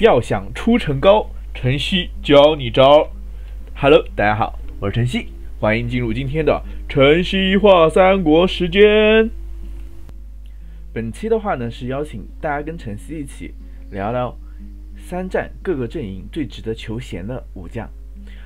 要想出城高，晨曦教你招。Hello，大家好，我是晨曦，欢迎进入今天的晨曦话三国时间。本期的话呢，是邀请大家跟晨曦一起聊聊三战各个阵营最值得求贤的武将。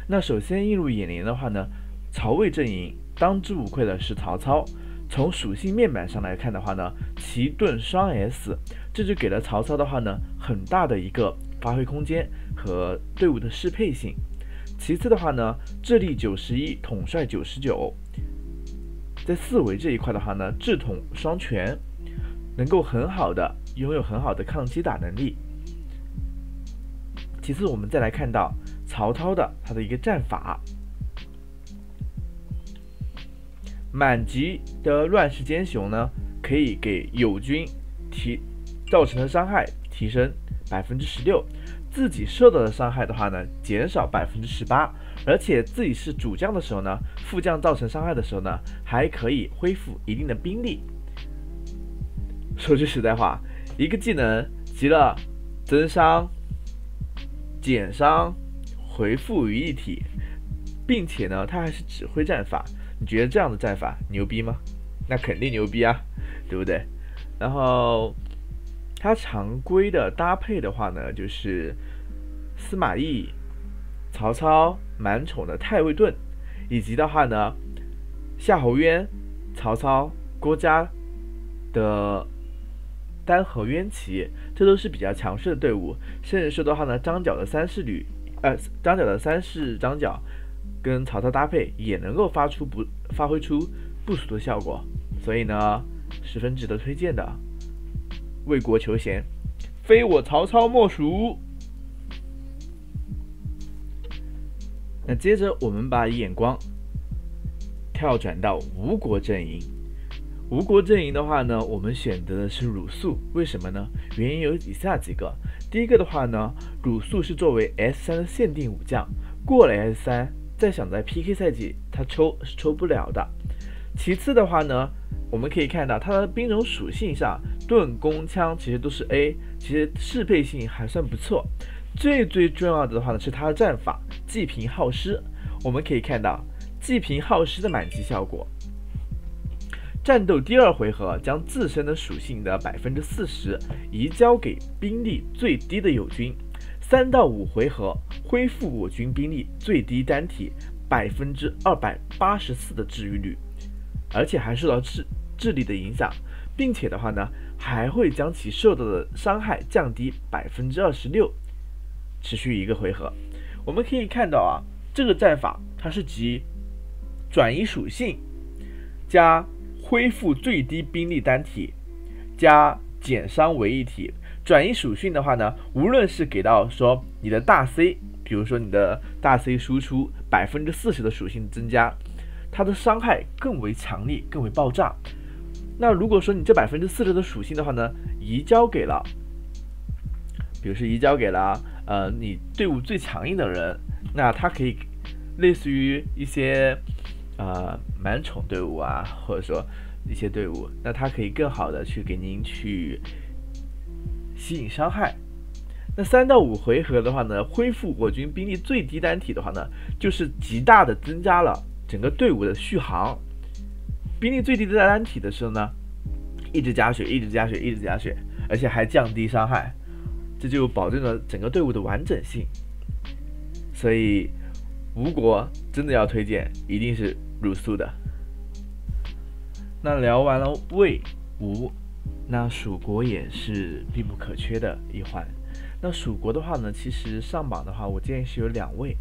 那首先映入眼帘的话呢，曹魏阵营当之无愧的是曹操。从属性面板上来看的话呢，奇盾双 S，这就给了曹操的话呢很大的一个发挥空间和队伍的适配性。其次的话呢，智力九十一，统帅九十九，在四维这一块的话呢，智统双全，能够很好的拥有很好的抗击打能力。其次，我们再来看到曹操的他的一个战法。满级的乱世奸雄呢，可以给友军提造成的伤害提升百分之十六，自己受到的伤害的话呢，减少百分之十八，而且自己是主将的时候呢，副将造成伤害的时候呢，还可以恢复一定的兵力。说句实在话，一个技能集了增伤、减伤、回复于一体，并且呢，它还是指挥战法。你觉得这样的战法牛逼吗？那肯定牛逼啊，对不对？然后它常规的搭配的话呢，就是司马懿、曹操满宠的太尉盾，以及的话呢夏侯渊、曹操、郭嘉的单核渊骑，这都是比较强势的队伍。甚至说的话呢，张角的三世旅，呃，张角的三世张角。跟曹操搭配也能够发出不发挥出不俗的效果，所以呢，十分值得推荐的。为国求贤，非我曹操莫属。那接着我们把眼光跳转到吴国阵营。吴国阵营的话呢，我们选择的是鲁肃，为什么呢？原因有以下几个。第一个的话呢，鲁肃是作为 S 三的限定武将，过了 S 三。再想在 PK 赛季，他抽是抽不了的。其次的话呢，我们可以看到他的兵种属性上，盾、弓、枪其实都是 A，其实适配性还算不错。最最重要的的话呢，是他的战法济贫耗失。我们可以看到济贫耗失的满级效果，战斗第二回合将自身的属性的百分之四十移交给兵力最低的友军。三到五回合恢复我军兵力最低单体百分之二百八十四的治愈率，而且还受到智智力的影响，并且的话呢，还会将其受到的伤害降低百分之二十六，持续一个回合。我们可以看到啊，这个战法它是集转移属性加恢复最低兵力单体加减伤为一体。转移属性的话呢，无论是给到说你的大 C，比如说你的大 C 输出百分之四十的属性增加，它的伤害更为强力，更为爆炸。那如果说你这百分之四十的属性的话呢，移交给了，比如说移交给了呃你队伍最强硬的人，那他可以类似于一些呃满宠队伍啊，或者说一些队伍，那他可以更好的去给您去。吸引伤害，那三到五回合的话呢，恢复我军兵力最低单体的话呢，就是极大的增加了整个队伍的续航。兵力最低的单体的时候呢，一直加血，一直加血，一直加血，而且还降低伤害，这就保证了整个队伍的完整性。所以吴国真的要推荐，一定是鲁肃的。那聊完了魏吴。那蜀国也是必不可缺的一环。那蜀国的话呢，其实上榜的话，我建议是有两位。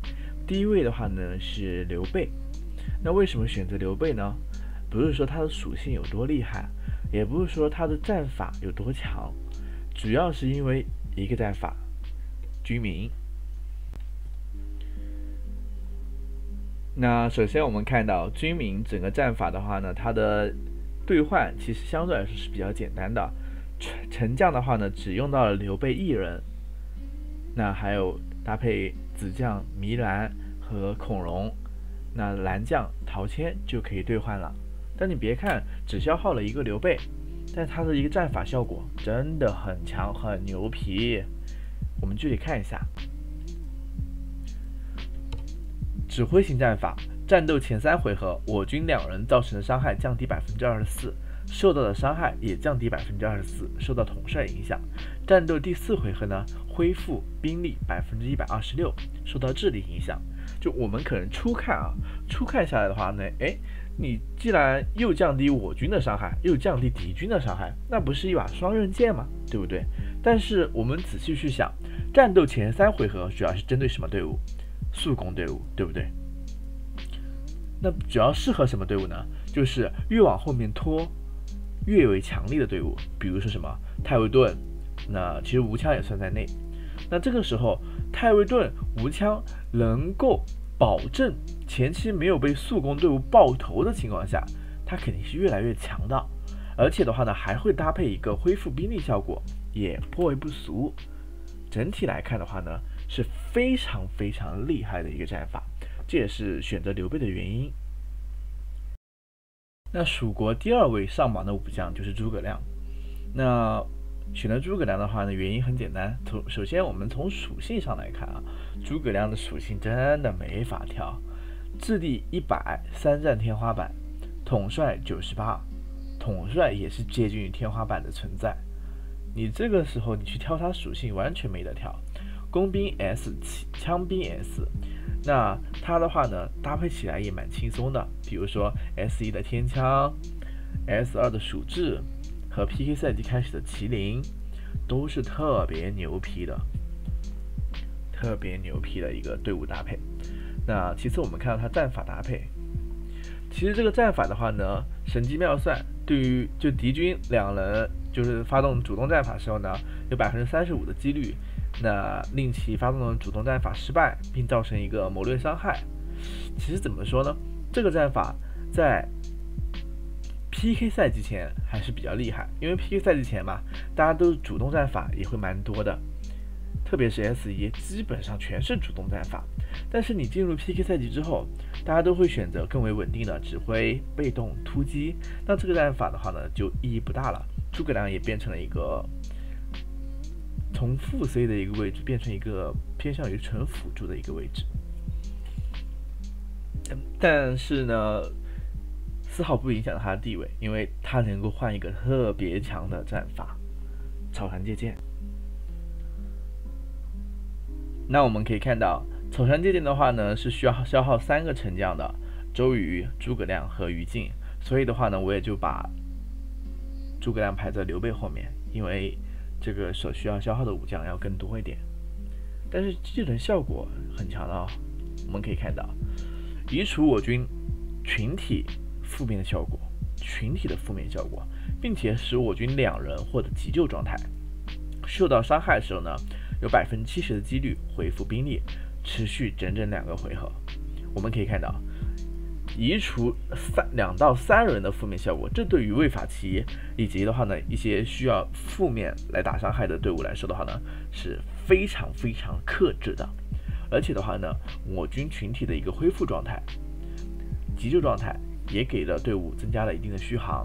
第一位的话呢是刘备。那为什么选择刘备呢？不是说他的属性有多厉害，也不是说他的战法有多强，主要是因为一个战法——军民。那首先我们看到军民整个战法的话呢，它的。兑换其实相对来说是比较简单的，丞丞将的话呢，只用到了刘备一人，那还有搭配子将糜兰和孔融，那蓝将陶谦就可以兑换了。但你别看只消耗了一个刘备，但他的一个战法效果真的很强很牛皮。我们具体看一下，指挥型战法，战斗前三回合，我军两人造成的伤害降低百分之二十四，受到的伤害也降低百分之二十四，受到统帅影响。战斗第四回合呢，恢复兵力百分之一百二十六，受到智力影响。就我们可能初看啊，初看下来的话呢，哎，你既然又降低我军的伤害，又降低敌军的伤害，那不是一把双刃剑吗？对不对？但是我们仔细去想，战斗前三回合主要是针对什么队伍？速攻队伍，对不对？那主要适合什么队伍呢？就是越往后面拖，越为强力的队伍，比如说什么太尉盾，那其实无枪也算在内。那这个时候，太尉盾无枪能够保证前期没有被速攻队伍爆头的情况下，它肯定是越来越强的。而且的话呢，还会搭配一个恢复兵力效果，也颇为不俗。整体来看的话呢，是非常非常厉害的一个战法，这也是选择刘备的原因。那蜀国第二位上榜的武将就是诸葛亮。那选择诸葛亮的话呢，原因很简单。从首先我们从属性上来看啊，诸葛亮的属性真的没法挑。智力一百，三战天花板，统帅九十八，统帅也是接近于天花板的存在。你这个时候你去挑他属性完全没得挑。工兵 S，枪兵 S，那他的话呢搭配起来也蛮轻松的。比如说 S 一的天枪，S 二的鼠智。和 PK 赛季开始的麒麟都是特别牛皮的，特别牛皮的一个队伍搭配。那其次我们看到它战法搭配，其实这个战法的话呢，神机妙算，对于就敌军两人就是发动主动战法时候呢，有百分之三十五的几率，那令其发动的主动战法失败，并造成一个谋略伤害。其实怎么说呢？这个战法在 P.K 赛季前还是比较厉害，因为 P.K 赛季前嘛，大家都是主动战法也会蛮多的，特别是 S 一，基本上全是主动战法。但是你进入 P.K 赛季之后，大家都会选择更为稳定的指挥、被动突击，那这个战法的话呢，就意义不大了。诸葛亮也变成了一个从副 C 的一个位置，变成一个偏向于纯辅助的一个位置。但是呢。丝毫不影响他的地位，因为他能够换一个特别强的战法——草船借箭。那我们可以看到，草船借箭的话呢，是需要消耗三个沉将的：周瑜、诸葛亮和于禁。所以的话呢，我也就把诸葛亮排在刘备后面，因为这个所需要消耗的武将要更多一点。但是技能效果很强的哦，我们可以看到，移除我军群体。负面的效果，群体的负面效果，并且使我军两人获得急救状态。受到伤害的时候呢，有百分之七十的几率恢复兵力，持续整整两个回合。我们可以看到，移除三两到三人的负面效果，这对于魏法奇以及的话呢一些需要负面来打伤害的队伍来说的话呢，是非常非常克制的。而且的话呢，我军群体的一个恢复状态，急救状态。也给了队伍增加了一定的续航，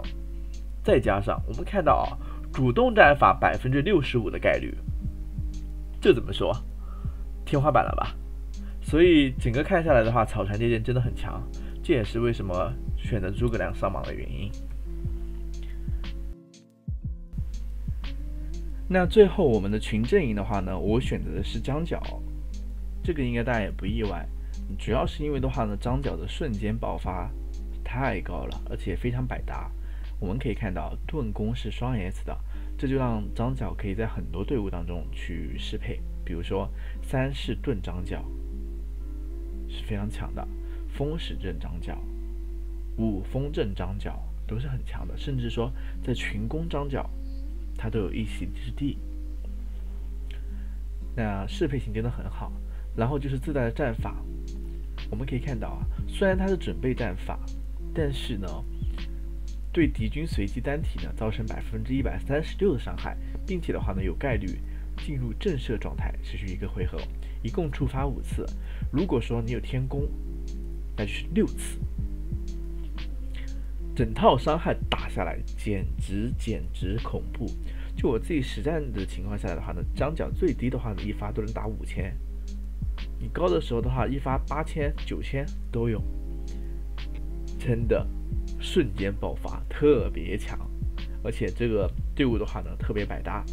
再加上我们看到啊，主动战法百分之六十五的概率，这怎么说？天花板了吧？所以整个看下来的话，草船借箭真的很强，这也是为什么选择诸葛亮上榜的原因。那最后我们的群阵营的话呢，我选择的是张角，这个应该大家也不意外，主要是因为的话呢，张角的瞬间爆发。太高了，而且非常百搭。我们可以看到盾弓是双 S 的，这就让张角可以在很多队伍当中去适配。比如说三式盾张角是非常强的，风使阵张角、五风阵张角都是很强的，甚至说在群攻张角，它都有一席之地。那适配性真的很好。然后就是自带的战法，我们可以看到啊，虽然它是准备战法。但是呢，对敌军随机单体呢造成百分之一百三十六的伤害，并且的话呢有概率进入震慑状态，持续一个回合，一共触发五次。如果说你有天宫，那就是六次。整套伤害打下来，简直简直恐怖。就我自己实战的情况下来的话呢，张角最低的话呢，一发都能打五千，你高的时候的话，一发八千、九千都有，真的瞬间爆发，特别强，而且这个队伍的话呢，特别百搭。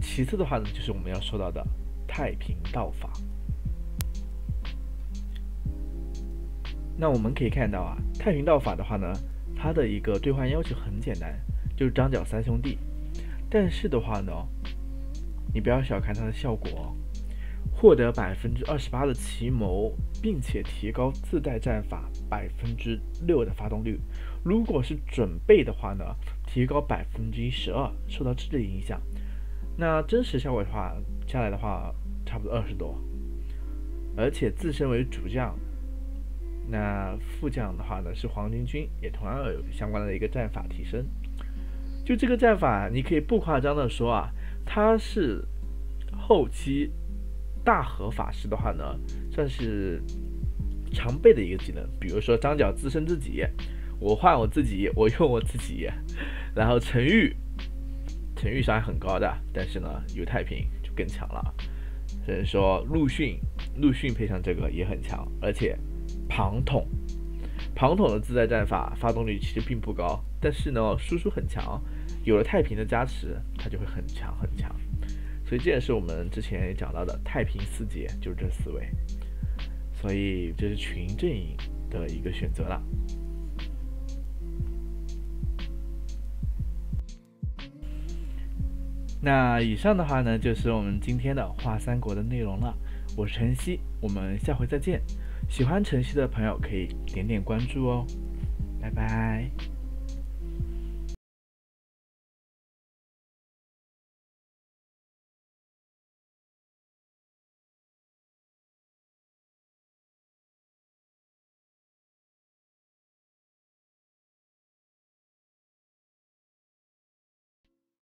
其次的话呢，就是我们要说到的太平道法。那我们可以看到啊，太平道法的话呢，它的一个兑换要求很简单，就是张角三兄弟。但是的话呢，你不要小看它的效果，获得百分之二十八的奇谋，并且提高自带战法百分之六的发动率。如果是准备的话呢，提高百分之一十二，受到智力影响。那真实效果的话，下来的话差不多二十多，而且自身为主将。那副将的话呢是黄巾军，也同样有相关的一个战法提升。就这个战法，你可以不夸张的说啊，它是后期大和法师的话呢，算是常备的一个技能。比如说张角自身自己，我换我自己，我用我自己，然后陈玉，陈玉伤害很高的，但是呢有太平就更强了。所以说陆逊，陆逊配上这个也很强，而且。庞统，庞统的自带战法发动率其实并不高，但是呢输出很强，有了太平的加持，他就会很强很强。所以这也是我们之前也讲到的太平四杰，就是这四位。所以这是群阵营的一个选择了。那以上的话呢，就是我们今天的画三国的内容了。我是晨曦，我们下回再见。喜欢晨曦的朋友可以点点关注哦，拜拜。